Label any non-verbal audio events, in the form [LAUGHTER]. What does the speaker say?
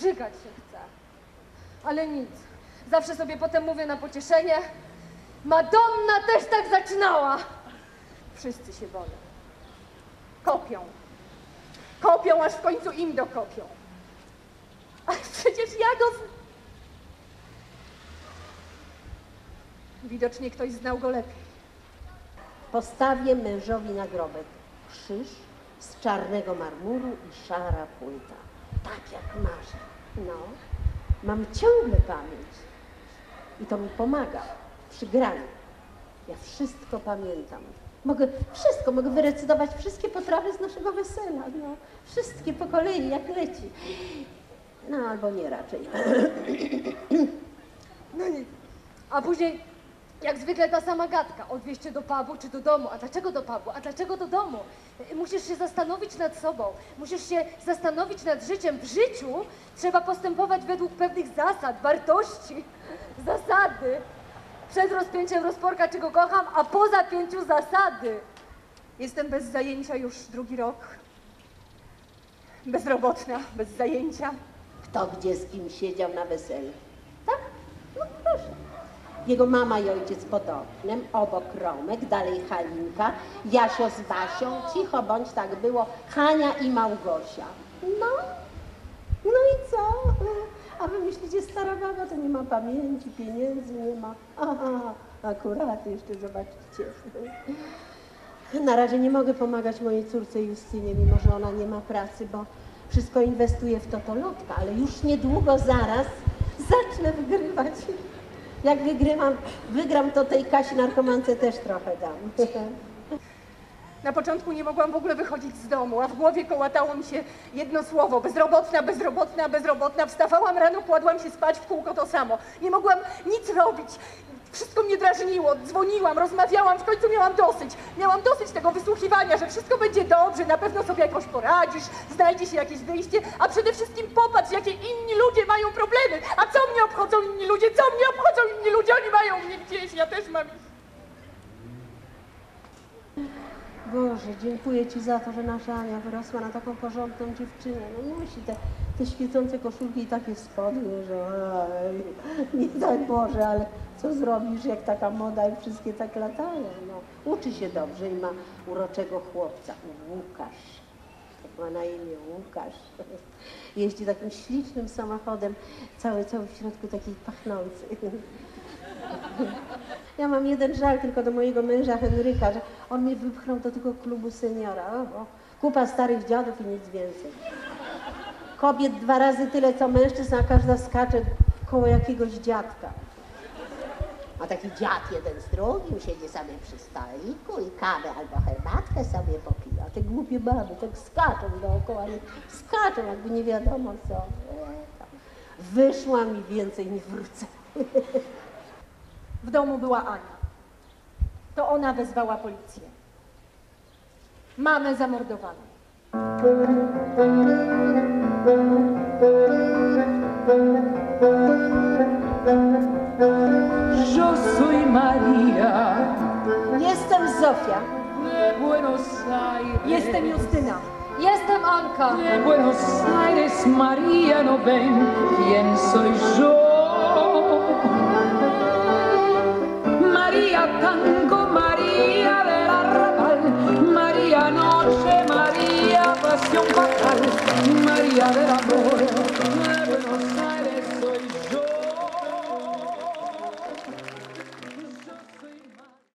żygać się chce. Ale nic. Zawsze sobie potem mówię na pocieszenie. Madonna też tak zaczynała. Wszyscy się boją. Kopią. Kopią, aż w końcu im dokopią. A przecież ja go... Widocznie ktoś znał go lepiej. Postawię mężowi nagrobek. Krzyż z czarnego marmuru i szara płyta. Tak jak marzę. No, mam ciągle pamięć. I to mi pomaga przy graniu. Ja wszystko pamiętam. Mogę wszystko, mogę wyrecytować wszystkie potrawy z naszego wesela. No, wszystkie po kolei, jak leci. No, albo nie raczej. No nic. A później, jak zwykle ta sama gadka, odwieźć cię do pubu czy do domu. A dlaczego do pubu? A dlaczego do domu? Musisz się zastanowić nad sobą. Musisz się zastanowić nad życiem. W życiu trzeba postępować według pewnych zasad, wartości, [LAUGHS] zasady. Przed rozpięciem rozporka, czy go kocham, a po zapięciu zasady. Jestem bez zajęcia już drugi rok. Bezrobotna, bez zajęcia. Kto gdzie z kim siedział na weselu. Jego mama i ojciec pod oknem, obok Romek, dalej Halinka, Jasio z Basią, cicho bądź tak było, Hania i Małgosia. No, no i co? A wy myślicie, stara baba to nie ma pamięci, pieniędzy nie ma. Aha, akurat jeszcze zobaczycie. Na razie nie mogę pomagać mojej córce Justynie, mimo że ona nie ma pracy, bo wszystko inwestuje w totolotka, ale już niedługo, zaraz zacznę wygrywać. Jak wygrywam, wygram, to tej Kasi narkomance też trochę dam. Na początku nie mogłam w ogóle wychodzić z domu, a w głowie kołatało mi się jedno słowo: bezrobotna, bezrobotna, bezrobotna. Wstawałam rano, kładłam się spać w kółko to samo. Nie mogłam nic robić. Wszystko mnie drażniło, dzwoniłam, rozmawiałam, w końcu miałam dosyć. Miałam dosyć tego wysłuchiwania, że wszystko będzie dobrze, na pewno sobie jakoś poradzisz, znajdzie się jakieś wyjście, a przede wszystkim popatrz, jakie inni ludzie mają problemy. A co mnie obchodzą inni ludzie? Co mnie obchodzą inni ludzie? Oni mają mnie gdzieś, ja też mam ich. Boże, dziękuję Ci za to, że nasza Ania wyrosła na taką porządną dziewczynę. No musi te, te świecące koszulki i takie spodnie, że [LAUGHS] nie daj Boże, ale co zrobisz, jak taka moda i wszystkie tak latają. No, uczy się dobrze i ma uroczego chłopca, Łukasz. Tak ma na imię Łukasz. [LAUGHS] Jeździ takim ślicznym samochodem, cały, cały w środku taki pachnący. [LAUGHS] Ja mam jeden żal tylko do mojego męża Henryka, że on mnie wypchnął do tego klubu seniora. O, o, kupa starych dziadów i nic więcej. Kobiet dwa razy tyle co mężczyzn, a każda skacze koło jakiegoś dziadka. A taki dziad jeden z drugim siedzi sobie przy stoliku i kawę albo herbatkę sobie popija. Te głupie baby tak skaczą dookoła, skaczą jakby nie wiadomo co. Wyszłam i więcej nie wrócę. W domu była Ania. To ona wezwała policję. Mamę zamordowano. Yo soy María Jestem Zofia. de Buenos Aires. Jestem Justyna. Jestem Anka. De Buenos Aires, María, no ven quién soy yo. María